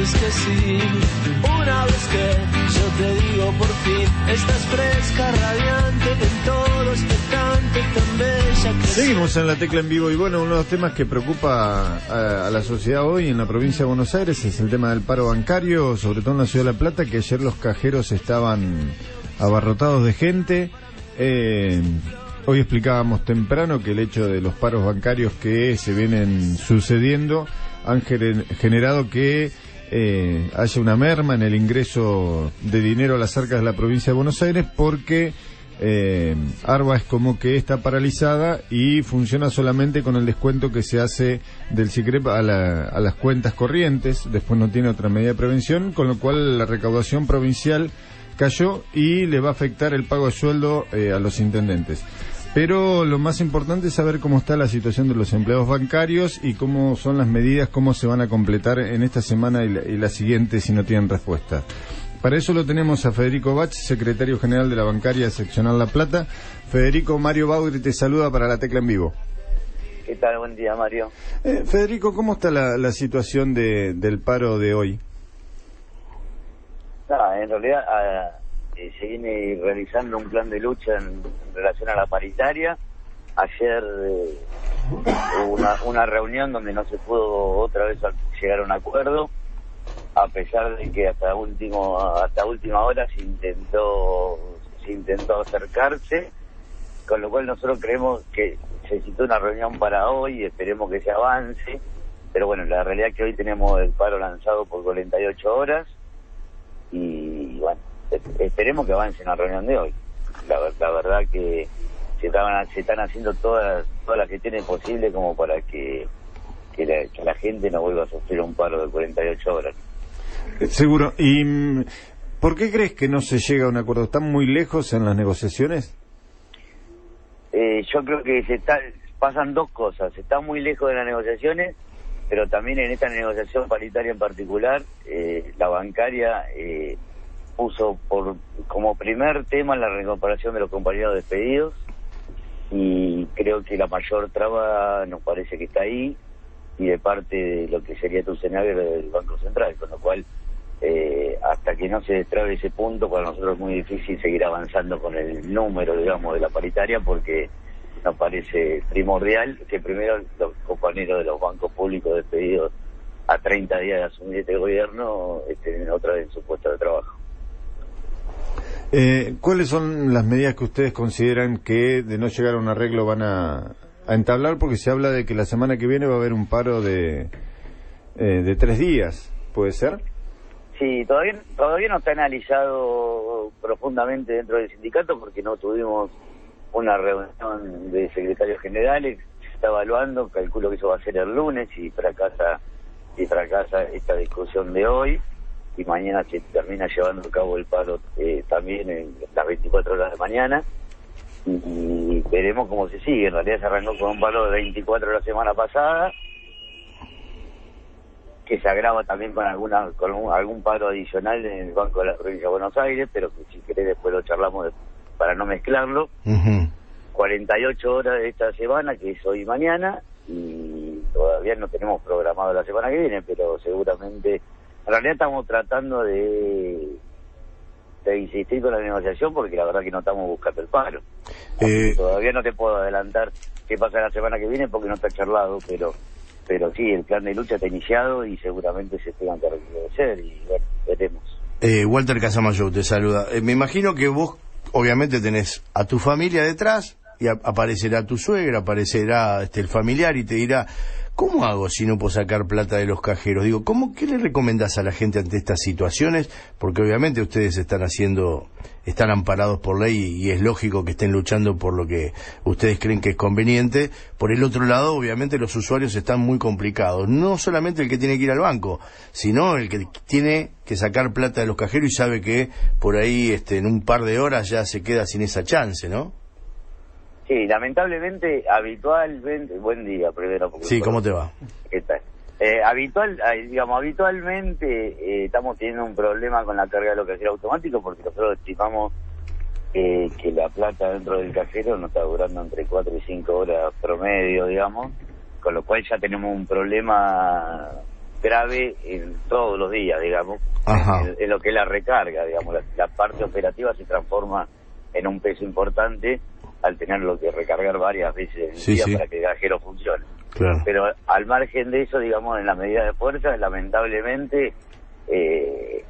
dices que sí. Una vez que yo te digo por fin, estás fresca, radiante, en todo expectante, tan bella que Seguimos en la tecla en vivo y bueno, uno de los temas que preocupa a, a la sociedad hoy en la provincia de Buenos Aires es el tema del paro bancario, sobre todo en la ciudad de La Plata, que ayer los cajeros estaban abarrotados de gente. Eh, hoy explicábamos temprano que el hecho de los paros bancarios que se vienen sucediendo han gener- generado que eh, haya una merma en el ingreso de dinero a las arcas de la provincia de Buenos Aires porque eh, Arba es como que está paralizada y funciona solamente con el descuento que se hace del CICREP a, la- a las cuentas corrientes, después no tiene otra medida de prevención, con lo cual la recaudación provincial cayó y le va a afectar el pago de sueldo eh, a los intendentes. Pero lo más importante es saber cómo está la situación de los empleados bancarios y cómo son las medidas, cómo se van a completar en esta semana y la, y la siguiente si no tienen respuesta. Para eso lo tenemos a Federico Bach, secretario general de la bancaria seccional La Plata. Federico Mario Baudri te saluda para la tecla en vivo. ¿Qué tal? Buen día, Mario. Eh, Federico, ¿cómo está la, la situación de- del paro de hoy? Nada, en realidad ah, eh, se viene realizando un plan de lucha en, relación a la paritaria. Ayer eh, hubo una, reunión donde no se pudo otra vez llegar a un acuerdo, a pesar de que hasta último hasta última hora se intentó se intentó acercarse, con lo cual nosotros creemos que se necesita una reunión para hoy, esperemos que se avance, pero bueno, la realidad es que hoy tenemos el paro lanzado por 48 horas esperemos que avance en la reunión de hoy. La, ver- la verdad que se, estaban, se están haciendo todas, todas las gestiones posibles como para que, que, la, que la gente no vuelva a sufrir un paro de 48 horas. Eh, Seguro. ¿Y mm, por qué crees que no se llega a un acuerdo? ¿Están muy lejos en las negociaciones? Eh, yo creo que se está, pasan dos cosas. Se está muy lejos de las negociaciones, pero también en esta negociación paritaria en particular, eh, la bancaria eh, puso por como primer tema la recuperación de los compañeros despedidos y creo que la mayor traba nos parece que está ahí y de parte de lo que sería tu escenario del Banco Central, con lo cual eh, hasta que no se destrabe ese punto, para nosotros es muy difícil seguir avanzando con el número, digamos, de la paritaria, porque nos parece primordial que primero los compañeros de los bancos públicos despedidos a 30 días de asumir este gobierno estén otra vez en su puesto de trabajo. Eh, ¿Cuáles son las medidas que ustedes consideran que de no llegar a un arreglo van a, entablar? Porque se habla de que la semana que viene va a haber un paro de, eh, de tres días, ¿puede ser? Sí, todavía, todavía no está analizado profundamente dentro del sindicato porque no tuvimos una reunión de secretarios generales, se está evaluando, calculo que eso va a ser el lunes y fracasa, y fracasa esta discusión de hoy y mañana se termina llevando a cabo el paro eh, también en las 24 horas de mañana y, veremos cómo se sigue. En realidad se arrancó con un paro de 24 la semana pasada que se agrava también con alguna con un- algún paro adicional en el Banco de la Provincia de Buenos Aires, pero que si querés después lo charlamos de- para no mezclarlo. 48 horas de esta semana, que es hoy y mañana, y todavía no tenemos programado la semana que viene, pero seguramente, en realidad estamos tratando de, de insistir con la negociación porque la verdad que no estamos buscando el paro. Eh, Todavía no te puedo adelantar qué pasa la semana que viene porque no está charlado, pero pero sí, el plan de lucha está iniciado y seguramente se tengan que reconocer y bueno, veremos. Eh, Walter Casamayo te saluda. Eh, me imagino que vos, obviamente, tenés a tu familia detrás y a- aparecerá tu suegra, aparecerá este, el familiar y te dirá, ¿cómo hago si no puedo sacar plata de los cajeros? Digo, ¿cómo, ¿qué le recomendás a la gente ante estas situaciones? Porque obviamente ustedes están haciendo, están amparados por ley y, es lógico que estén luchando por lo que ustedes creen que es conveniente. Por el otro lado, obviamente los usuarios están muy complicados. No solamente el que tiene que ir al banco, sino el que tiene que sacar plata de los cajeros y sabe que por ahí este, en un par de horas ya se queda sin esa chance, ¿no? Sí, lamentablemente, habitualmente, buen día primero. Sí, ¿cómo te va? ¿Qué tal? Eh, habitual, digamos, habitualmente eh, estamos teniendo un problema con la carga de lo cajero automático porque nosotros estimamos eh, que la plata dentro del cajero nos está durando entre 4 y 5 horas promedio, digamos, con lo cual ya tenemos un problema grave en todos los días, digamos, en, en lo que es la recarga, digamos, la, la parte operativa se transforma en un peso importante al tenerlo que recargar varias veces en el Sí, día sí. para que el cajero funcione. Claro. Pero al margen de eso, digamos, en la medida de fuerza, lamentablemente, eh,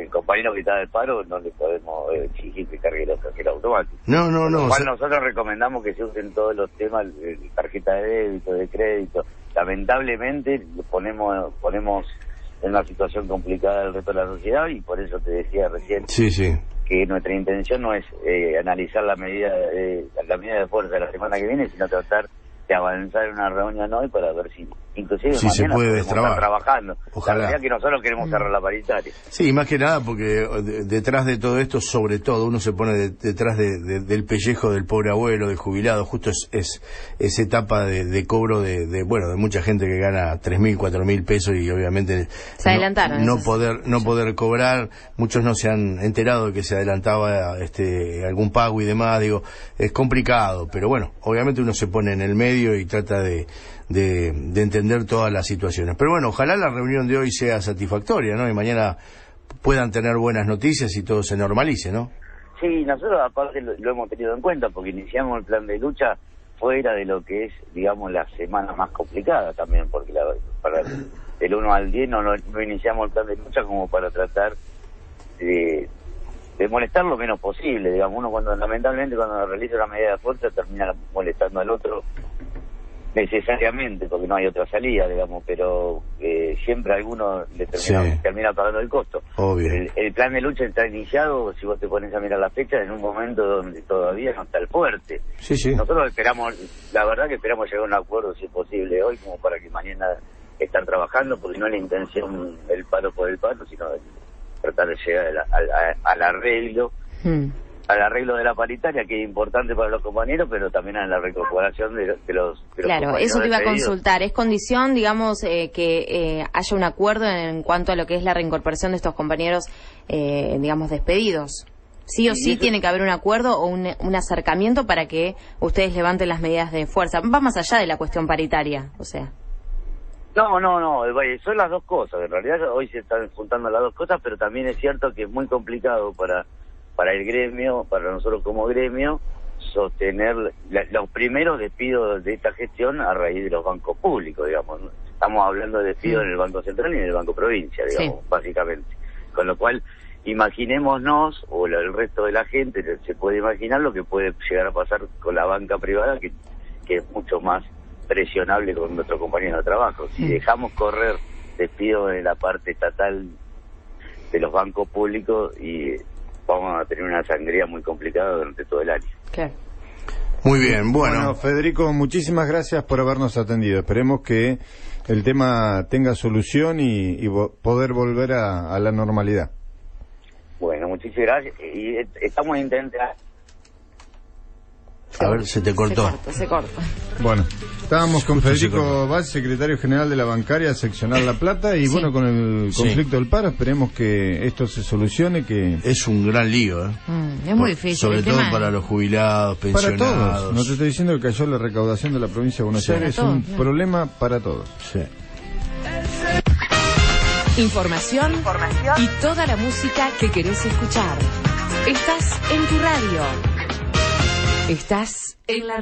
el compañero que está de paro no le podemos exigir que cargue los cajeros automáticos. No, no, no. lo o cual sea, nosotros recomendamos que se usen todos los temas, tarjeta de débito, de crédito. Lamentablemente ponemos ponemos en una situación complicada al resto de la sociedad y por eso te decía recién sí, sí. Que nuestra intención no es eh, analizar la medida de, la medida de fuerza la semana que viene, sino tratar de avanzar en una reunión hoy para ver si inclusive Si se puede destrabar. trabajando. Ojalá. La realidad es que nosotros queremos cerrar la paritaria. Sí, más que nada porque de- detrás de todo esto, sobre todo, uno se pone de- detrás de- de- del pellejo del pobre abuelo, del jubilado, justo es, es esa etapa de, de cobro de, de, bueno, de mucha gente que gana tres mil, cuatro mil pesos y obviamente Se adelantaron no, no poder no poder cobrar, muchos no se han enterado de que se adelantaba este algún pago y demás, digo, es complicado, pero bueno, obviamente uno se pone en el medio y trata de, de, de entender todas las situaciones. Pero bueno, ojalá la reunión de hoy sea satisfactoria, ¿no? Y mañana puedan tener buenas noticias y todo se normalice, ¿no? Sí, nosotros aparte lo, hemos tenido en cuenta porque iniciamos el plan de lucha fuera de lo que es, digamos, la semana más complicada también, porque la, para el- del 1 al 10 no, no, no iniciamos el plan de lucha como para tratar de, de molestar lo menos posible, digamos, uno cuando lamentablemente cuando realiza una medida de fuerza termina molestando al otro necesariamente porque no hay otra salida, digamos, pero eh, siempre a alguno le termina, Sí. termina pagando el costo. Obvio. El, el plan de lucha está iniciado, si vos te pones a mirar la fecha, en un momento donde todavía no está el fuerte. Sí, sí. Nosotros esperamos, la verdad que esperamos llegar a un acuerdo, si es posible, hoy, como para que mañana estar trabajando, porque no es la intención del paro por el paro, sino de tratar de llegar al, al- al arreglo, Mm. Al arreglo de la paritaria, que es importante para los compañeros, pero también a la recuperación de, de los, de Claro, eso te iba a consultar. ¿Es condición, digamos, eh, que eh, haya un acuerdo en cuanto a lo que es la reincorporación de estos compañeros, eh, digamos, despedidos? ¿Sí o Sí, sí eso- tiene que haber un acuerdo o un, un acercamiento para que ustedes levanten las medidas de fuerza? Va más allá de la cuestión paritaria, o sea. No, no, no, eh, son las dos cosas. En realidad hoy se están juntando las dos cosas, pero también es cierto que es muy complicado para para el gremio, para nosotros como gremio, sostener la- los primeros despidos de esta gestión a raíz de los bancos públicos, digamos. Estamos hablando de despidos en el Banco Central y en el Banco Provincia, digamos, Sí. básicamente. Con lo cual, imaginémonos, o el resto de la gente se puede imaginar lo que puede llegar a pasar con la banca privada, que, que es mucho más presionable con nuestro compañero de trabajo. Si dejamos correr despidos en la parte estatal de los bancos públicos y vamos a tener una sangría muy complicada durante todo el año. Claro. Muy bien, Bueno, bueno. Federico, muchísimas gracias por habernos atendido. Esperemos que el tema tenga solución y, poder volver a, a la normalidad. Bueno, muchísimas gracias. Y eh, estamos intentando... A ver, se te cortó. Se corta, se corta. Bueno, estábamos con Justo se Federico. Vaz, secretario general de la bancaria seccional La Plata, y Sí. bueno, con el Sí. conflicto del paro, esperemos que esto se solucione, que Es un gran lío, ¿eh? Mm, es muy difícil. Sobre el todo tema- para los jubilados, para pensionados. todos, no te estoy diciendo que cayó la recaudación de la provincia de Buenos Sí. Aires, es un problema para todos. Sí. Información, y toda la música que querés escuchar. Estás en tu radio. Estás en la